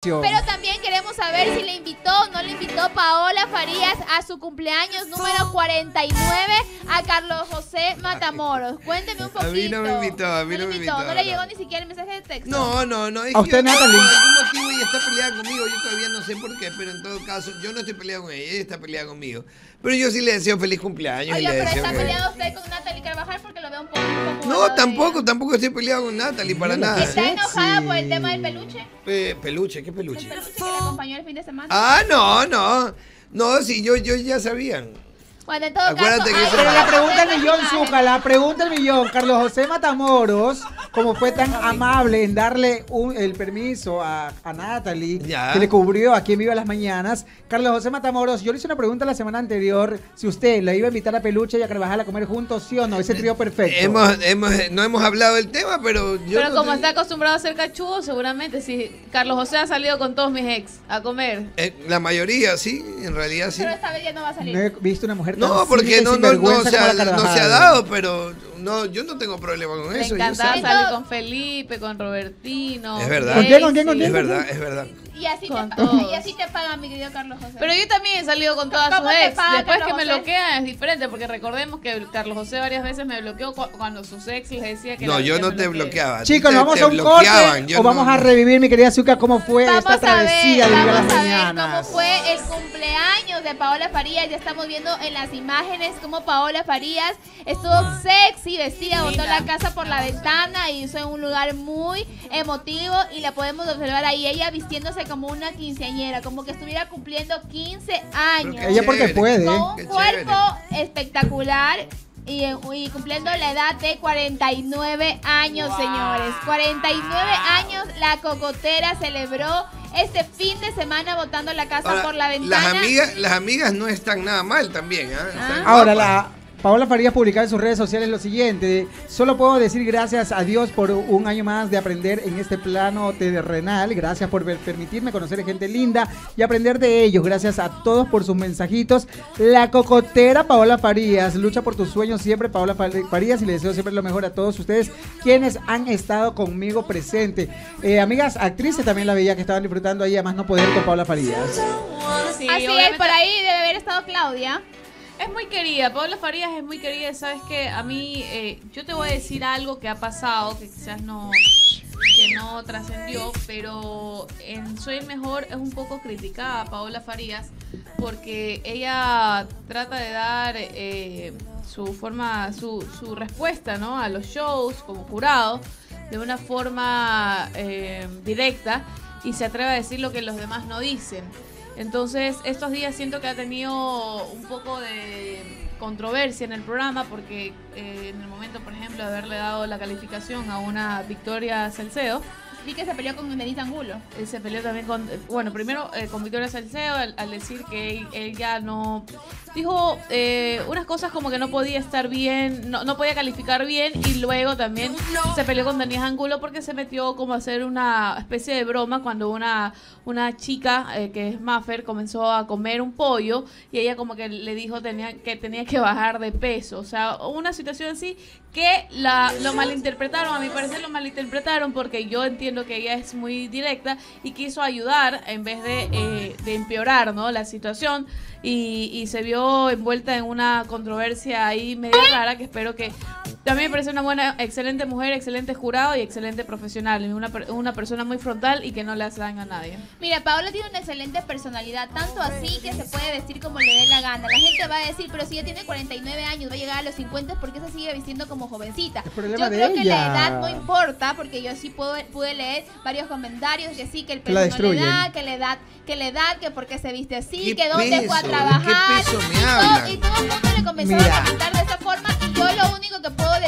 Pero también queremos saber si le invitó o no le invitó Paola Farías a su cumpleaños número 49 a Carlos José Matamoros. Cuénteme un poquito. A mí no me invitó, a mí no, me invitó. No le llegó ni siquiera el mensaje de texto. No, no, no. Es ¿A usted, que Natalie? Por algún motivo ella está peleada conmigo. Yo todavía no sé por qué, pero en todo caso, yo no estoy peleado con ella. Ella está peleada conmigo. Pero yo sí le deseo feliz cumpleaños. y Oiga, le pero deseo está peleado usted con Natalie Carvajal porque lo veo un poco. No, tampoco, tampoco estoy peleado con Natalie, para nada. ¿Está enojada por el tema del peluche? Pe- peluche, ¿qué El peluche? peluche que le acompañó el fin de semana. Ah, no, no. No, sí, yo, yo ya sabían. Bueno, en todo Acuérdate caso. que Pero la pregunta del millón. Zucca, la pregunta del millón. Carlos José Matamoros, como fue tan amable en darle un- el permiso a, a Natalie, Ya. que le cubrió aquí en Viva las Mañanas. Carlos José Matamoros, yo le hice una pregunta la semana anterior, si usted le iba a invitar a Peluche y a Carvajal a comer juntos, ¿sí o no? Ese trío perfecto. Hemos, hemos, no hemos hablado del tema, pero yo. Pero no como te- está acostumbrado a ser cachudo, seguramente si Carlos José ha salido con todos mis ex a comer. Eh, la mayoría, sí, en realidad sí. Pero esta vez ya no va a salir. No he visto una mujer tan No, porque no, no, no, sinvergüenza se ha, la no se Carvajal. ha dado, pero no, yo no tengo problema con eso. yo con Felipe, con Robertino. Es verdad. ¿Con quién, con quién, con Daisy. Es verdad, es verdad. Y así, te, Con pa- todos. y así te pagan, mi querido Carlos José. Pero yo también he salido con todas ¿Cómo sus te ex. paga Después Carlos que me José? bloquean es diferente, porque recordemos que Carlos José varias veces me bloqueó cu- cuando sus ex les decía que No, yo no te bloqueaba. Chicos, te- ¿nos vamos te a un corte o vamos no- a revivir, mi querida Zucca, cómo fue Vamos esta travesía de vamos las a ver Mañanas? cómo fue el cumpleaños de Paola Farías. Ya estamos viendo en las imágenes cómo Paola Farías estuvo sexy, vestida, botó la casa por la ventana y hizo en un lugar muy emotivo y la podemos observar ahí ella vistiéndose como una quinceañera, como que estuviera cumpliendo 15 años. Ella porque puede. Con un Qué cuerpo espectacular y, y cumpliendo la edad de 49 años, señores. 49 años, la cocotera celebró este fin de semana botando la casa Ahora, por la ventana. Las amigas, las amigas no están nada mal también. ¿ah? Están Ahora, la Paola Farías publicaba en sus redes sociales lo siguiente: Solo puedo decir gracias a Dios por un año más de aprender en este plano terrenal. Gracias por permitirme conocer gente linda y aprender de ellos. Gracias a todos por sus mensajitos. La cocotera Paola Farías lucha por tus sueños siempre, Paola Fa- Farías, y le deseo siempre lo mejor a todos ustedes quienes han estado conmigo presente. Eh, amigas, actrices también la veía que estaban disfrutando ahí, además no poder con Paola Farías. Sí, Así es, por ahí debe haber estado Claudia. Es muy querida, Paola Farías es muy querida, sabes que a mí, eh, yo te voy a decir algo que ha pasado, que quizás no, que no trascendió, pero en Soy Mejor es un poco criticada Paola Farías, porque ella trata de dar eh, su forma, su, su respuesta ¿no? a los shows como jurado de una forma eh, directa y se atreve a decir lo que los demás no dicen. Entonces, estos días siento que ha tenido un poco de controversia en el programa porque eh, en el momento, por ejemplo, de haberle dado la calificación a una Victoria Salcedo, Vi que se peleó con Denise Angulo. él se peleó también con, eh, bueno, primero eh, con Victoria Salcedo al, al decir que él, él ya no, dijo eh, unas cosas como que no podía estar bien, no, no podía calificar bien y luego también se peleó con Daniel Angulo porque se metió como a hacer una especie de broma cuando una, una chica eh, que es Maffer comenzó a comer un pollo y ella como que le dijo tenía, que tenía que bajar de peso, o sea, una situación así que la, lo malinterpretaron, a mi parecer lo malinterpretaron porque yo entiendo que ella es muy directa y quiso ayudar en vez de, eh, de empeorar ¿no? la situación y, y se vio envuelta en una controversia ahí medio rara que espero que también me parece una buena, excelente mujer, excelente jurado y excelente profesional, y una, per- una persona muy frontal y que no le hace daño a nadie. Mira, Paola tiene una excelente personalidad, tanto así que se puede vestir como le dé la gana. La gente va a decir, pero si ella tiene 49 años, va a llegar a los 50, ¿por qué se sigue vistiendo como jovencita? Problema Yo de creo que la edad no importa, porque yo sí puedo, pude leer varios comentarios que sí, que el da, que la edad, que la edad, que por qué se viste así, ¿Qué que dónde fue a trabajar. peso me y, todo, hablan? y todo el mundo le comenzó Mira. a comentar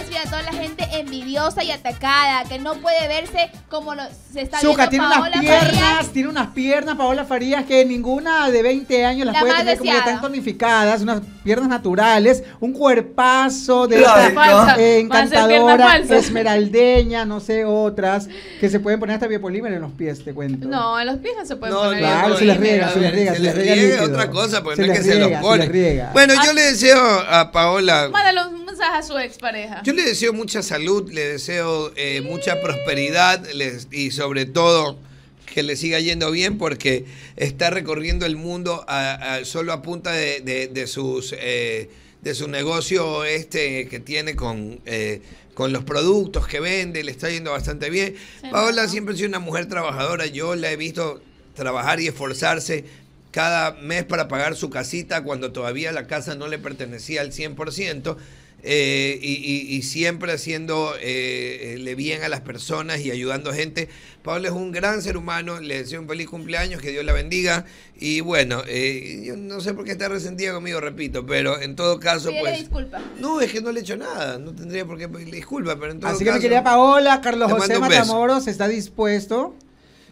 decir a toda la gente envidiosa y atacada, que no puede verse como lo, se está Zucca viendo tiene Paola unas piernas, Farías. tiene unas piernas, Paola Farías, que ninguna de 20 años las La puede tener como que están tonificadas, unas piernas naturales, un cuerpazo de esta, falsa, eh, encantadora, esmeraldeña, no sé, otras, que se pueden poner hasta biopolímero en los pies, te cuento. No, en los pies no se puede No, poner. claro, se les riega, se les riega, se les riega riega líquido. otra cosa, porque Se no es les que se riega, los se pone. les riega. Bueno, yo le deseo a Paola, Mándale un a su expareja. yo le deseo mucha salud, le deseo eh, mucha prosperidad les- y sobre todo que le siga yendo bien porque está recorriendo el mundo a- a- solo a punta de, de- de sus eh, de su negocio este que tiene con eh, con los productos que vende, le está yendo bastante bien. Sí, Paola ¿no? siempre ha sido una mujer trabajadora, yo la he visto trabajar y esforzarse cada mes para pagar su casita cuando todavía la casa no le pertenecía al 100%. Eh, y, y- y siempre haciendo eh, le bien a las personas y ayudando a gente. Paola es un gran ser humano, le deseo un feliz cumpleaños, que Dios la bendiga. Y bueno, eh, yo no sé por qué está resentida conmigo, repito, pero en todo caso, pues... disculpa. No, es que no le he hecho nada, no tendría por qué pedirle disculpas, pero en todo Así que caso... mi querida Paola, Carlos José. Matamoros está dispuesto.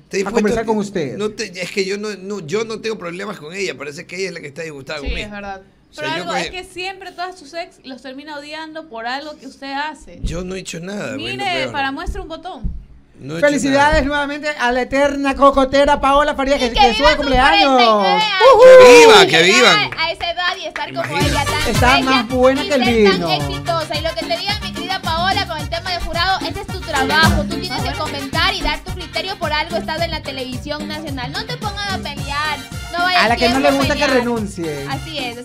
Estoy a conversar que- con usted. No te- es que yo no, no- yo no tengo problemas con ella, parece que ella es la que está disgustada Sí, conmigo. es verdad. O sea, Pero yo algo con- es que siempre todas sus ex los termina odiando por algo que usted hace. Yo no he hecho nada. Mire, peor. para muestra un botón. No he Felicidades nuevamente a la eterna cocotera Paola Farías, que, que que sube viva cumpleaños. 49 años. Que viva, que vivan. A esa edad y estar como Imagínate. ella, tan Está más buena y que el vino. tan exitosa. Y lo que te diga mi querida Paola con el tema de jurado, ese es tu trabajo. Tú tienes que comentar y dar tu criterio por algo estás en la televisión nacional. No te pongan a pelear. No vayas A la que no le gusta que pelear. renuncie. Así es, así que